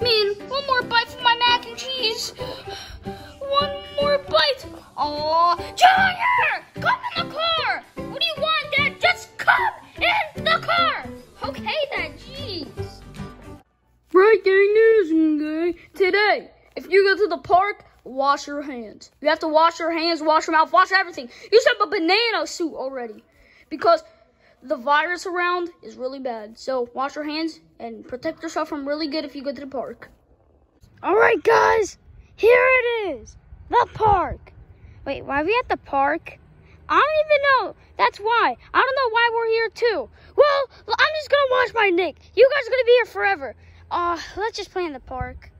Man, one more bite for my mac and cheese. One more bite. Oh, Junior, come in the car. What do you want, Dad? Just come in the car. Okay, then. Jeez. Breaking news, okay? Today, if you go to the park, wash your hands. You have to wash your hands, wash your mouth, wash everything. You should have a banana suit already because the virus around is really bad. So wash your hands and protect yourself from really good if you go to the park. All right, guys, here it is, the park. Wait, why are we at the park? I don't even know. That's why. I don't know why we're here too. Well, I'm just gonna wash my neck. You guys are gonna be here forever. Uh, let's just play in the park.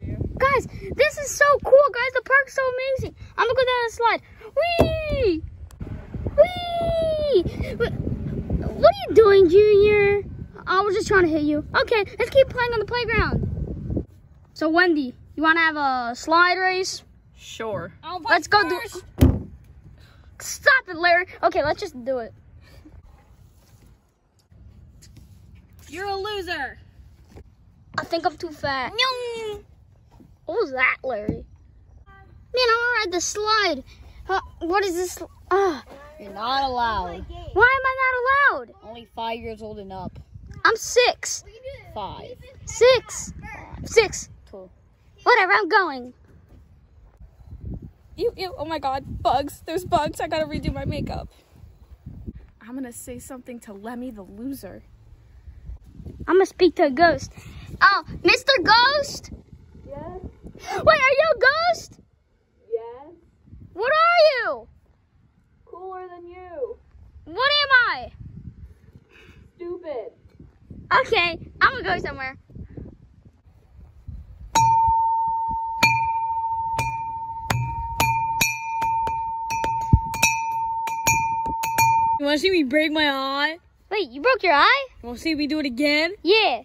Guys, this is so cool, guys. The park's so amazing. I'm gonna go down the slide. Whee! What are you doing, Junior? I was just trying to hit you. Okay, let's keep playing on the playground. So, Wendy, you want to have a slide race? Sure. Let's go do. it. Stop it, Larry. Okay, let's just do it. You're a loser. I think I'm too fat. What was that, Larry? Man, I want to ride the slide. Uh, what is this? Uh, You're not allowed. why am I not allowed? Only five years old and up. I'm six. Five. Six. Six. Two. Whatever, I'm going. Ew, ew, oh my god, bugs. There's bugs. I gotta redo my makeup. I'm gonna say something to Lemmy the loser. I'm gonna speak to a ghost. Oh, Mr. Ghost? Yes, Wait, are you a ghost? yes. What are you? Cooler than you. What am I? Stupid. Okay, I'm gonna go somewhere. You want to see me break my eye? Wait, you broke your eye? You want to see me do it again? Yeah.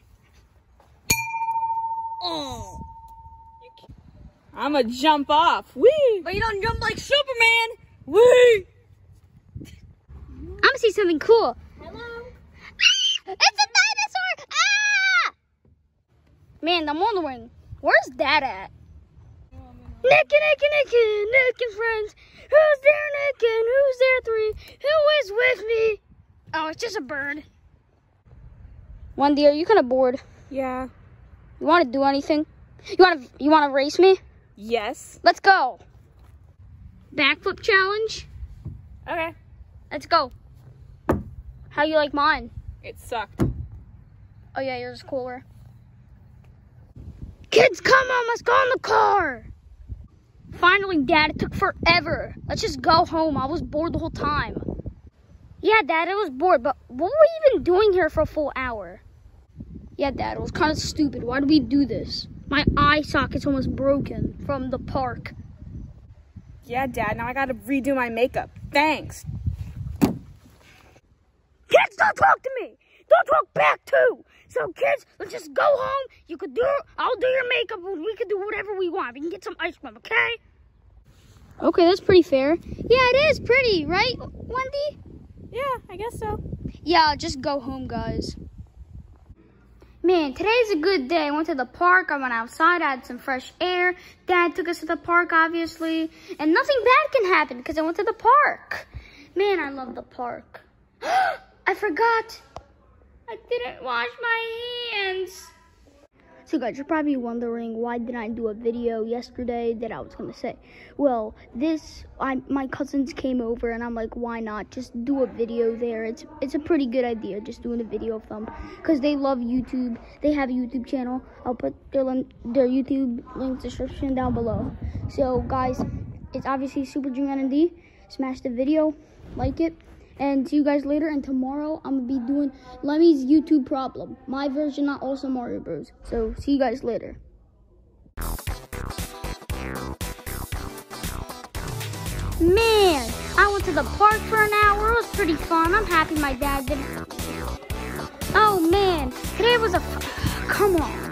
Oh. I'm gonna jump off. Wee! But you don't jump like Superman. Wee! I'm gonna see something cool. Hello? it's a! Ah! Man, I'm wondering, where's Dad at? Nick and Nick and Nick and Nick and friends. Who's there, Nick and who's there, three? Who is with me? Oh, it's just a bird. Wendy, are you kind of bored? Yeah. You want to do anything? You want to? You want to race me? Yes. Let's go. Backflip challenge. Okay. Let's go. How you like mine? It sucked. Oh yeah, yours is cooler. Kids, come on, let's go in the car. Finally, Dad, it took forever. Let's just go home. I was bored the whole time. Yeah, Dad, I was bored, but what were we even doing here for a full hour? Yeah, Dad, it was kind of stupid. Why did we do this? My eye socket's almost broken from the park. Yeah, Dad, now I gotta redo my makeup. Thanks. Kids, don't talk to me. Don't talk back too. So, kids, let's just go home. You could do, I'll do your makeup. We could do whatever we want. We can get some ice cream, okay? Okay, that's pretty fair. Yeah, it is pretty, right, Wendy? Yeah, I guess so. Yeah, just go home, guys. Man, today's a good day. I went to the park. I went outside. I had some fresh air. Dad took us to the park, obviously. And nothing bad can happen because I went to the park. Man, I love the park. I forgot. I didn't wash my hands. So guys, you're probably wondering why didn't I do a video yesterday that I was gonna say. Well, this I my cousins came over and I'm like, why not just do a video there? It's it's a pretty good idea just doing a video of them because they love YouTube. They have a YouTube channel. I'll put their their YouTube link description down below. So guys, it's obviously Super Junior D. Smash the video, like it. And see you guys later. And tomorrow I'm gonna be doing Lemmy's YouTube problem, my version, not also Mario Bros. So see you guys later. Man, I went to the park for an hour. It was pretty fun. I'm happy my dad did. Oh man, today was a. Come on.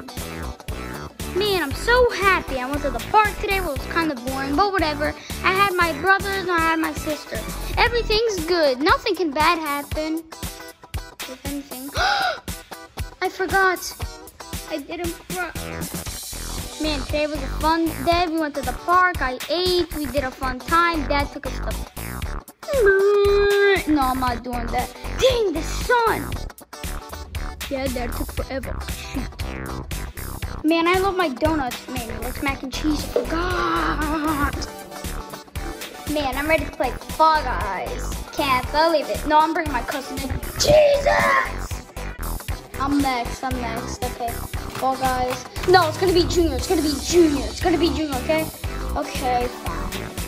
Man, I'm so happy. I went to the park today. Well, it was kind of boring, but whatever. I had my brothers and I had my sister. Everything's good. Nothing can bad happen. If anything. I forgot. I didn't Man, today was a fun day. We went to the park. I ate. We did a fun time. Dad took us to... No, I'm not doing that. Dang, the sun. Yeah, Dad took forever. Man, I love my donuts. Man, it's mac and cheese. Forgot. Man, I'm ready to play Fall Guys. Can't believe it. No, I'm bringing my cousin in. Jesus! I'm next. I'm next. Okay. Fall Guys. No, it's gonna be Junior. It's gonna be Junior. It's gonna be Junior. Okay. Okay. Fine.